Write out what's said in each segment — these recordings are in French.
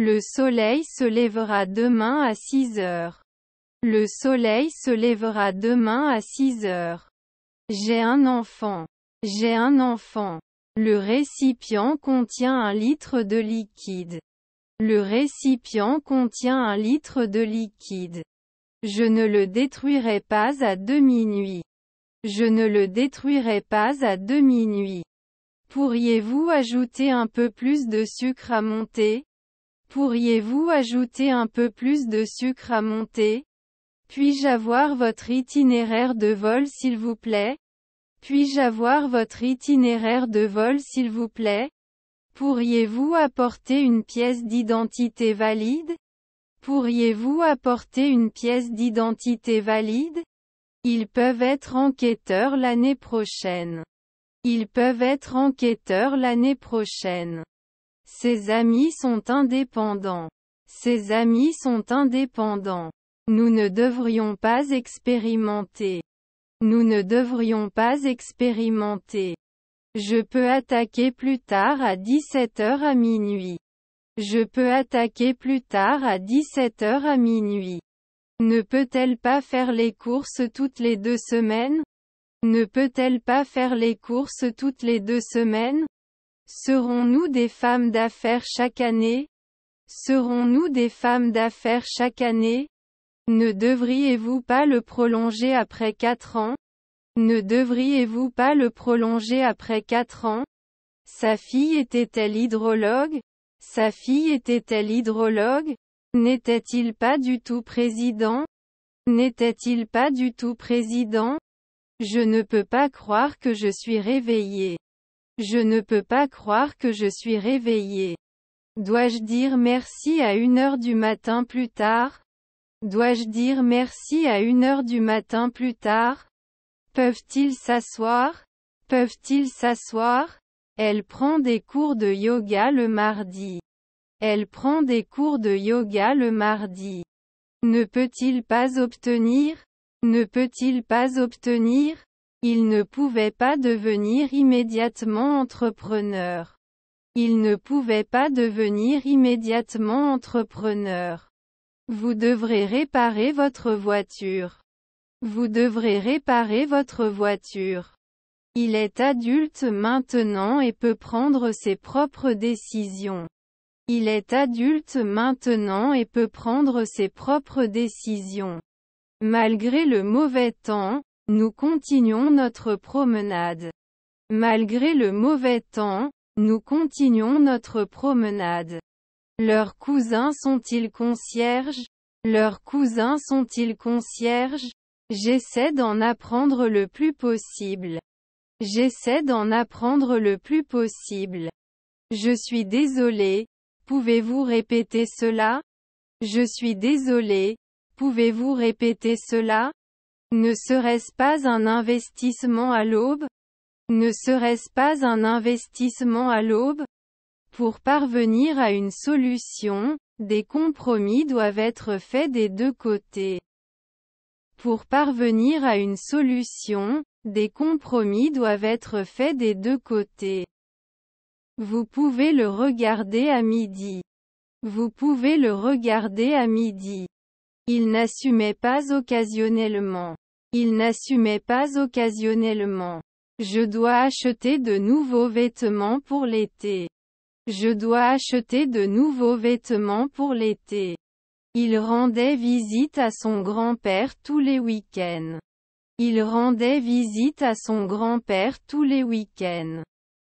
Le soleil se lèvera demain à 6 heures. Le soleil se lèvera demain à 6 heures. J'ai un enfant. J'ai un enfant. Le récipient contient un litre de liquide. Le récipient contient un litre de liquide. Je ne le détruirai pas à demi-nuit. Je ne le détruirai pas à demi-nuit. Pourriez-vous ajouter un peu plus de sucre à monter Pourriez-vous ajouter un peu plus de sucre à monter Puis-je avoir votre itinéraire de vol s'il vous plaît? Puis-je avoir votre itinéraire de vol s'il vous plaît? Pourriez-vous apporter une pièce d'identité valide? Pourriez-vous apporter une pièce d'identité valide? Ils peuvent être enquêteurs l'année prochaine. Ils peuvent être enquêteurs l'année prochaine. Ses amis sont indépendants. Ses amis sont indépendants. Nous ne devrions pas expérimenter. Nous ne devrions pas expérimenter. Je peux attaquer plus tard à 17h à minuit. Je peux attaquer plus tard à 17h à minuit. Ne peut-elle pas faire les courses toutes les deux semaines? Ne peut-elle pas faire les courses toutes les deux semaines? Serons-nous des femmes d'affaires chaque année? Serons-nous des femmes d'affaires chaque année? Ne devriez-vous pas le prolonger après quatre ans? Ne devriez-vous pas le prolonger après quatre ans? Sa fille était-elle hydrologue? Sa fille était-elle hydrologue? N'était-il pas du tout président? N'était-il pas du tout président? Je ne peux pas croire que je suis réveillé. Je ne peux pas croire que je suis réveillé. Dois-je dire merci à une heure du matin plus tard? Dois-je dire merci à une heure du matin plus tard? Peuvent-ils s'asseoir? Peuvent-ils s'asseoir? Elle prend des cours de yoga le mardi. Elle prend des cours de yoga le mardi. Ne peut-il pas obtenir? Ne peut-il pas obtenir? Il ne pouvait pas devenir immédiatement entrepreneur. Il ne pouvait pas devenir immédiatement entrepreneur. Vous devrez réparer votre voiture. Vous devrez réparer votre voiture. Il est adulte maintenant et peut prendre ses propres décisions. Il est adulte maintenant et peut prendre ses propres décisions. Malgré le mauvais temps, nous continuons notre promenade. Malgré le mauvais temps, nous continuons notre promenade. Leurs cousins sont-ils concierges? Leurs cousins sont-ils concierges? J'essaie d'en apprendre le plus possible. J'essaie d'en apprendre le plus possible. Je suis désolé. Pouvez-vous répéter cela? Je suis désolé. Pouvez-vous répéter cela? Ne serait-ce pas un investissement à l'aube? Ne serait-ce pas un investissement à l'aube? Pour parvenir à une solution, des compromis doivent être faits des deux côtés. Pour parvenir à une solution, des compromis doivent être faits des deux côtés. Vous pouvez le regarder à midi. Vous pouvez le regarder à midi. Il n'assumait pas occasionnellement. Il n'assumait pas occasionnellement. Je dois acheter de nouveaux vêtements pour l'été. Je dois acheter de nouveaux vêtements pour l'été. Il rendait visite à son grand-père tous les week-ends. Il rendait visite à son grand-père tous les week-ends.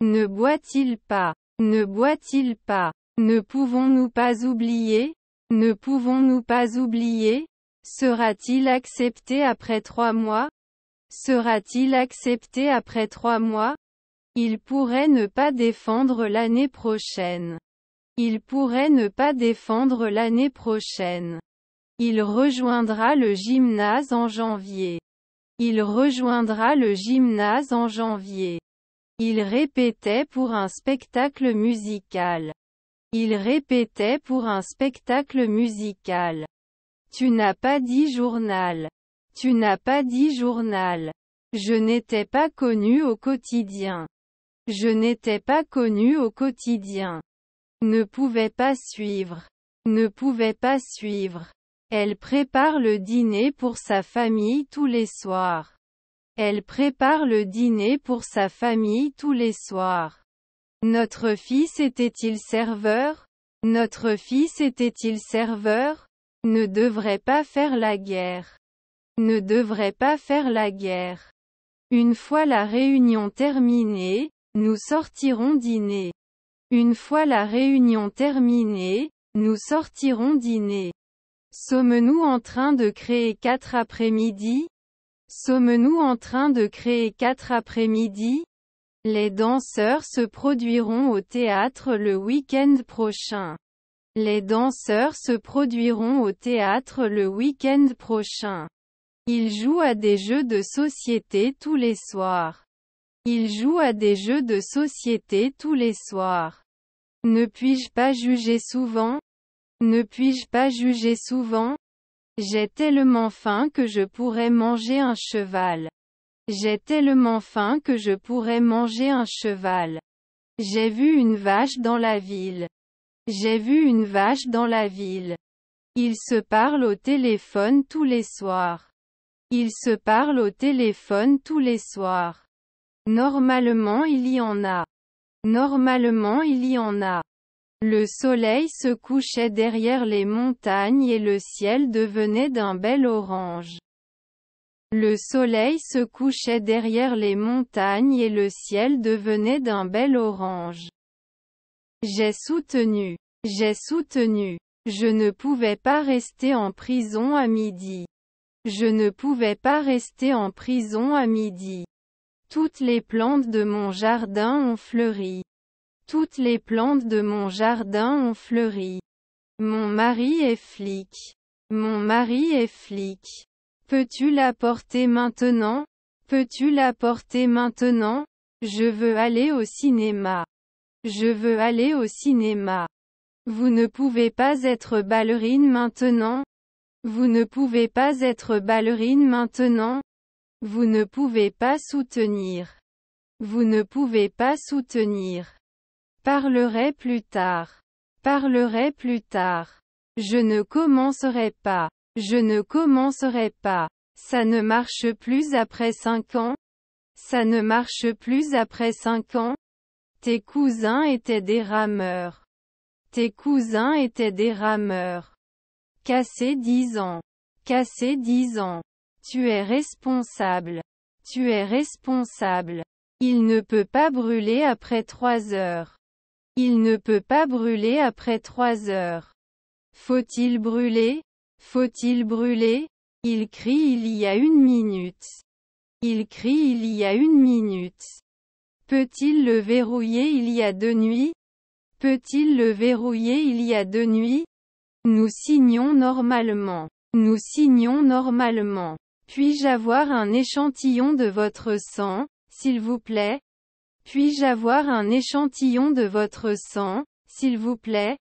Ne boit-il pas? Ne boit-il pas? Ne pouvons-nous pas oublier Ne pouvons-nous pas oublier? Sera-t-il accepté après trois mois? Sera-t-il accepté après trois mois? Il pourrait ne pas défendre l'année prochaine. Il pourrait ne pas défendre l'année prochaine. Il rejoindra le gymnase en janvier. Il rejoindra le gymnase en janvier. Il répétait pour un spectacle musical. Il répétait pour un spectacle musical. Tu n'as pas dit journal. Tu n'as pas dit journal. Je n'étais pas connu au quotidien. Je n'étais pas connu au quotidien. Ne pouvait pas suivre. Ne pouvait pas suivre. Elle prépare le dîner pour sa famille tous les soirs. Elle prépare le dîner pour sa famille tous les soirs. Notre fils était-il serveur? Notre fils était-il serveur? Ne devrait pas faire la guerre. Ne devrait pas faire la guerre. Une fois la réunion terminée, nous sortirons dîner. Une fois la réunion terminée, nous sortirons dîner. Sommes-nous en train de créer quatre après-midi? Sommes-nous en train de créer quatre après-midi? Les danseurs se produiront au théâtre le week-end prochain. Les danseurs se produiront au théâtre le week-end prochain. Ils jouent à des jeux de société tous les soirs. Ils jouent à des jeux de société tous les soirs. Ne puis-je pas juger souvent? Ne puis-je pas juger souvent? J'ai tellement faim que je pourrais manger un cheval. J'ai tellement faim que je pourrais manger un cheval. J'ai vu une vache dans la ville. J'ai vu une vache dans la ville. Ils se parlent au téléphone tous les soirs. Ils se parlent au téléphone tous les soirs. Normalement il y en a. Normalement il y en a. Le soleil se couchait derrière les montagnes et le ciel devenait d'un bel orange. Le soleil se couchait derrière les montagnes et le ciel devenait d'un bel orange. J'ai soutenu. J'ai soutenu. Je ne pouvais pas rester en prison à midi. Je ne pouvais pas rester en prison à midi. Toutes les plantes de mon jardin ont fleuri. Toutes les plantes de mon jardin ont fleuri. Mon mari est flic. Mon mari est flic. Peux-tu la porter maintenant? Peux-tu la porter maintenant? Je veux aller au cinéma. Je veux aller au cinéma. Vous ne pouvez pas être ballerine maintenant? Vous ne pouvez pas être ballerine maintenant? Vous ne pouvez pas soutenir. Vous ne pouvez pas soutenir. Parlerai plus tard. Parlerai plus tard. Je ne commencerai pas. Je ne commencerai pas. Ça ne marche plus après cinq ans. Ça ne marche plus après cinq ans. Tes cousins étaient des rameurs. Tes cousins étaient des rameurs. Cassé dix ans. Cassé dix ans. Tu es responsable. Tu es responsable. Il ne peut pas brûler après trois heures. Il ne peut pas brûler après trois heures. Faut-il brûler? Faut-il brûler? Il crie il y a une minute. Il crie il y a une minute. Peut-il le verrouiller il y a deux nuits? Peut-il le verrouiller il y a deux nuits? Nous signons normalement. Nous signons normalement. Puis-je avoir un échantillon de votre sang, s'il vous plaît? Puis-je avoir un échantillon de votre sang, s'il vous plaît?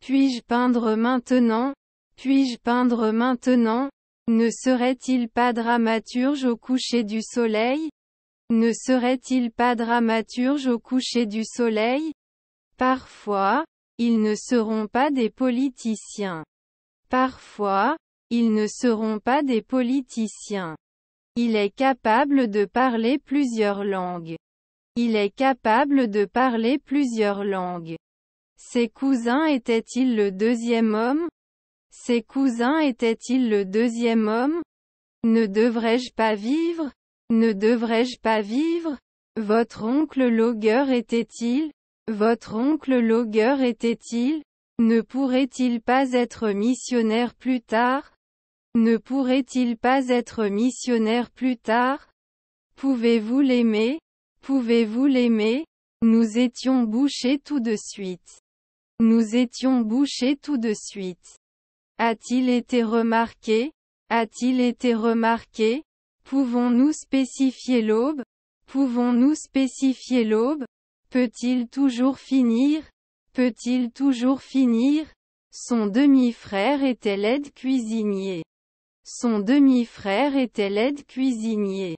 Puis-je peindre maintenant? Puis-je peindre maintenant? Ne serait-il pas dramaturge au coucher du soleil? Ne serait-il pas dramaturge au coucher du soleil? Parfois, ils ne seront pas des politiciens. Parfois, ils ne seront pas des politiciens. Il est capable de parler plusieurs langues. Il est capable de parler plusieurs langues. Ses cousins étaient-ils le deuxième homme? Ses cousins étaient-ils le deuxième homme? Ne devrais-je pas vivre? Ne devrais-je pas vivre? Votre oncle Loger était-il? Votre oncle Loger était-il? Ne pourrait-il pas être missionnaire plus tard? Ne pourrait-il pas être missionnaire plus tard? Pouvez-vous l'aimer? Pouvez-vous l'aimer? Nous étions bouchés tout de suite. Nous étions bouchés tout de suite. A-t-il été remarqué? A-t-il été remarqué? Pouvons-nous spécifier l'aube? Pouvons-nous spécifier l'aube? Peut-il toujours finir? Peut-il toujours finir? Son demi-frère était l'aide cuisinier. Son demi-frère était l'aide cuisinier.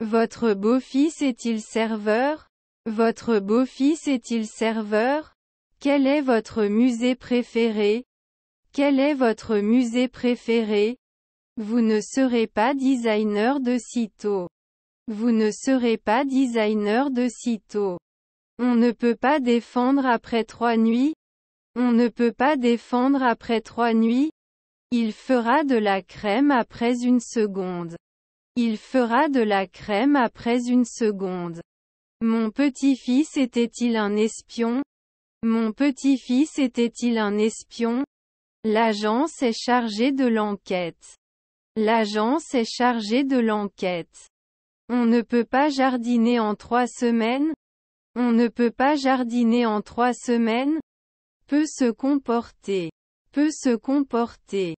Votre beau-fils est-il serveur? Votre beau-fils est-il serveur? Quel est votre musée préféré? Quel est votre musée préféré? Vous ne serez pas designer de sitôt. Vous ne serez pas designer de sitôt. On ne peut pas défendre après trois nuits On ne peut pas défendre après trois nuits Il fera de la crème après une seconde. Il fera de la crème après une seconde. Mon petit-fils était-il un espion? Mon petit-fils était-il un espion? L'agence est chargée de l'enquête. L'agence est chargée de l'enquête. On ne peut pas jardiner en trois semaines On ne peut pas jardiner en trois semaines Peut se comporter. Peut se comporter.